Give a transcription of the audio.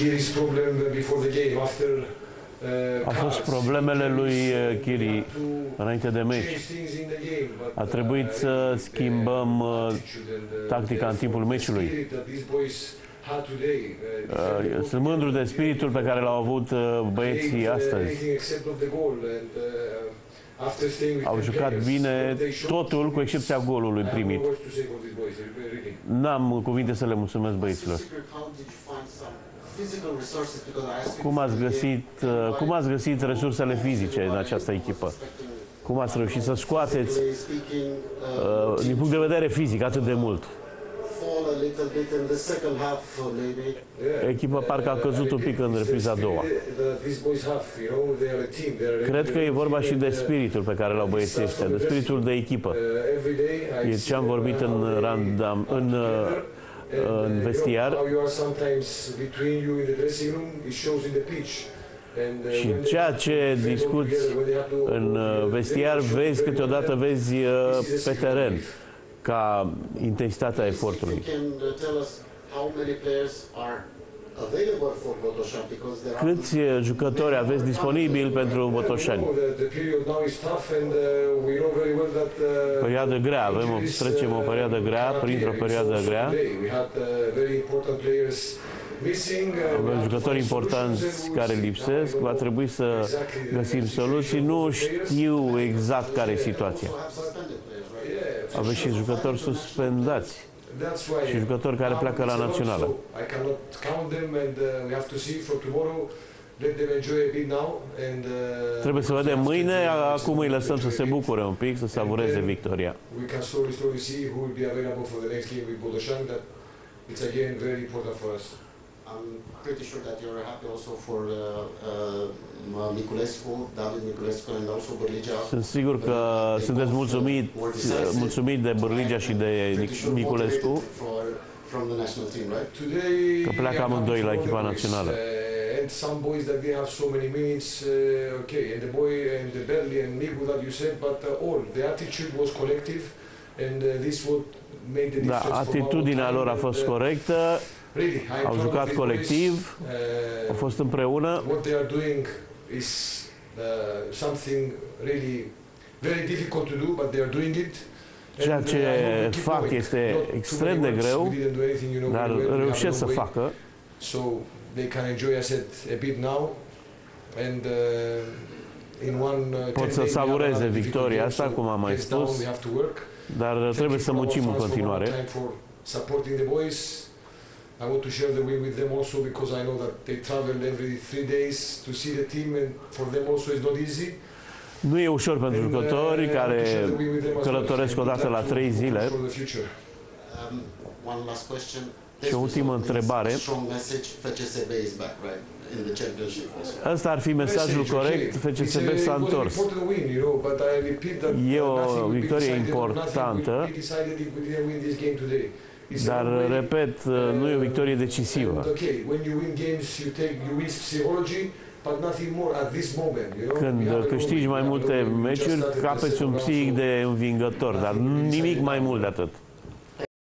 Kiri's problem before the game, after uh, Au fost cards. problemele lui uh, Chiri înainte de meci. Change things in the game, but, A trebuit uh, să schimbăm uh, attitude and, uh, tactica în timpul meciului. spirit that these boys had today, uh, defending Uh, Sunt mândru de spiritul pe care l-au avut uh, băieții create, uh, astăzi. anything except of the goal and, uh, after staying with Au ten jucat players, bine what they showed, totul, cu excepția golului I have primit. no words to say for these boys, really. N-am cuvinte să le mulțumesc băieților. Secret, how did you find some physical resources? Because I asked you Cum ați before the găsit, game, uh, cum ați găsit resursele fizice în această echipă? Cum ați reușit să scoateți Physically speaking, uh, uh, din punct de vedere fizic atât de mult? fall a little bit in the second half, uh, maybe. Yeah. Echipa parcă a căzut un pic în repriza a doua. Cred că e vorba și de spiritul pe care l-au băieții ăștia, de spiritul de echipă. E ce am vorbit în randam, în, uh, în vestiar. Și ceea ce discuți în uh, vestiar, vezi câteodată vezi uh, pe teren ca intensitatea efortului. You can uh, tell us how many players are available for Botoșani because there are Câți uh, jucători aveți disponibili pentru Botoșani? Perioadă grea, avem o, trecem o perioadă grea, printr-o perioadă grea. Avem jucători importanți care lipsesc, va trebui să găsim soluții. Nu știu exact care e situația. also have suspended players, right? Avem și jucători suspendați și jucători care pleacă la națională. I cannot count them and uh, we have to see for tomorrow. Let them enjoy a bit now and uh, Trebuie să vedem mâine, acum îi lăsăm să se bucure un pic, să savureze victoria. we can slowly slowly see who will be available for the next game with Bodoșani that it's again very important for us. I'm pretty sure that you're happy also for uh, uh, Niculescu, David Niculescu and also Bărligea. Sunt sigur că sunteți mulțumit, mulțumit de Bărligea și de Pretty sure Niculescu. motivated For, from the national team, right? Today Că pleacă we are amândoi happy la for all echipa the boys, națională. uh, and some boys that we have so many minutes, uh, okay, and the boy and the Berli and Migu that you said, but uh, all the attitude was collective, and uh, this what made the Da, difference. from our atitudinea time, lor a and, fost uh, corectă, Really, I'm au proud of jucat these colectiv, boys. au Uh, fost împreună. what they are doing is uh, something really very difficult to do, but they are doing it. Ceea And, uh, ce I hope we keep fac going. este Not too extrem many de words, greu, we didn't do anything, you know, dar very well, we have reușesc no să way. facă. So they can enjoy, I said, a bit now, and uh, in one uh, Pot 10 să days we have savureze another difficult victoria game, asta, so cum am mai heads down, spus, we have to work. dar Thank trebuie you să for our muncim în fans for one continuare. more time for supporting the boys. I want to share the win with them also because I know that they travel every three days to see the team, and for them also it's not easy. Nu e ușor pentru And, uh, jucători I want to care share the win with them as well. călătoresc And o dată good la luck to- trei to zile. control the future. Um, one last question. Și o ultimă This result întrebare. means Strong message, FCSB is back, right? In the championship also. Ăsta ar fi mesajul Message, corect, okay. FCSB It's a- s-a it was an întors. important win, you know, but I repeat that, E uh, o nothing will be victorie decided, nothing importantă, will be decided if we didn't win this game today. It's Dar, a way, repet, nu e o victorie decisivă. and, okay, when you win games, you take you win psychology, but nothing more at this moment, you know. We Când have a câștigi long mai way, we multe have a long way. We just meciuri, started the capeți un second round, psihic so de învingător, dar nimic mai mult de atât.